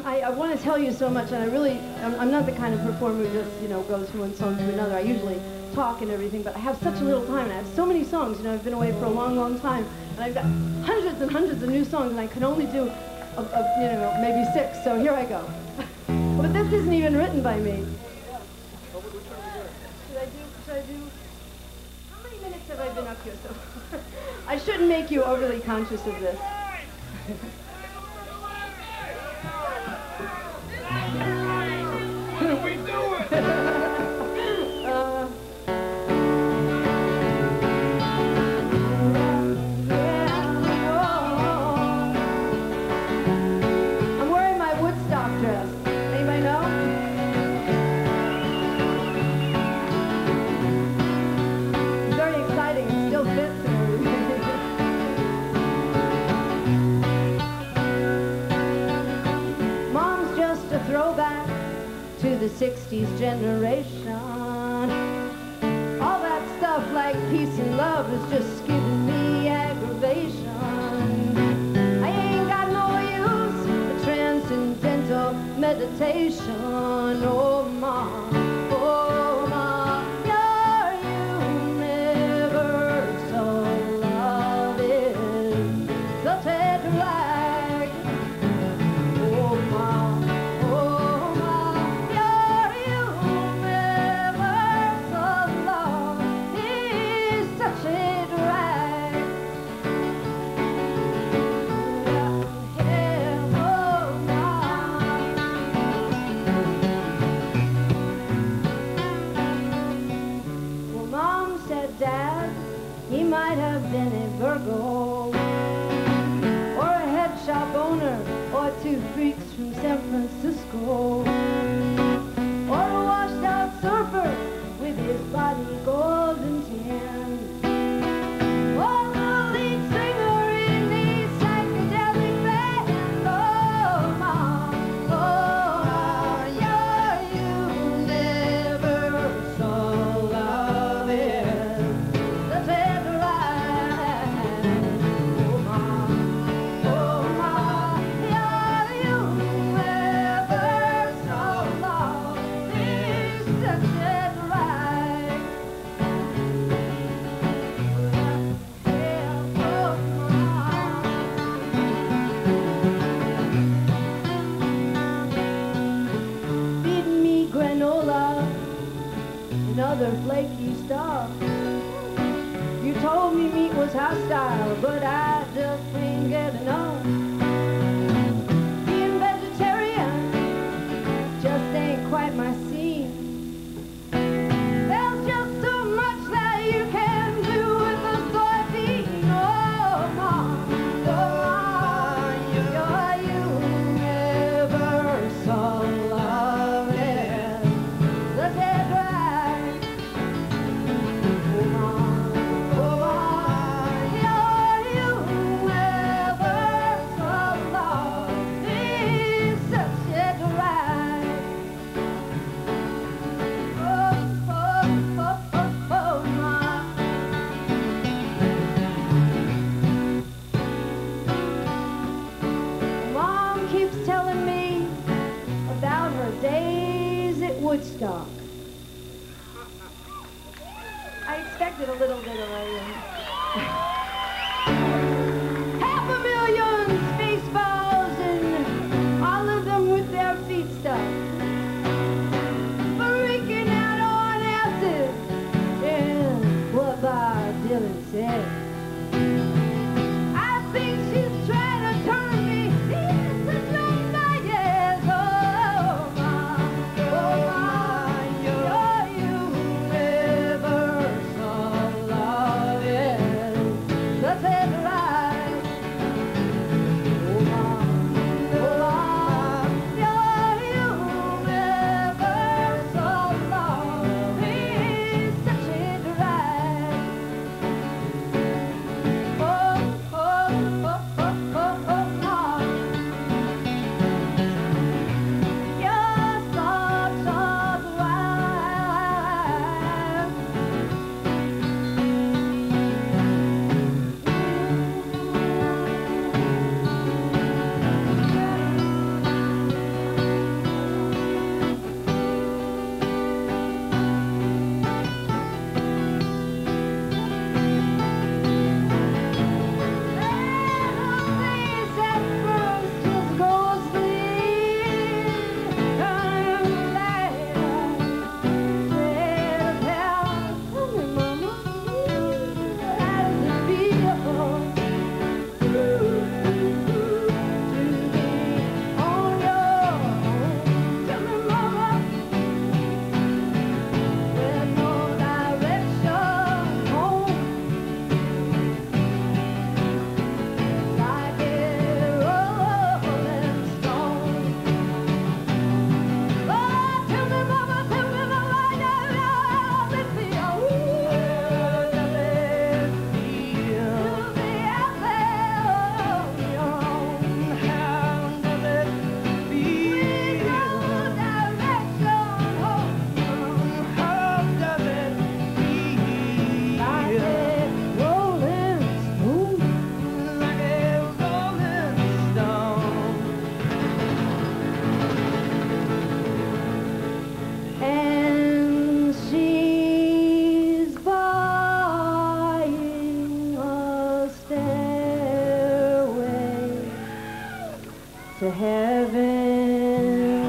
I'm, I, I want to tell you so much, and I really, I'm, I'm not the kind of performer who just, you know, goes from one song to another. I usually talk and everything, but I have such a little time, and I have so many songs. You know, I've been away for a long, long time, and I've got hundreds and hundreds of new songs, and I can only do, a, a, you know, maybe six. So here I go. but this isn't even written by me. Should I do? Should I do? How many minutes have I been up here? So I shouldn't make you overly conscious of this. the 60s generation. All that stuff like peace and love is just giving might have been a Virgo or a head shop owner or two freaks from San Francisco. we meat was hostile, but I just ain't getting on. Woodstock. I expected a little bit of a... Uh, half a million space balls and all of them with their feet stuck. Freaking out on acid. And what Bob Dylan said. Heaven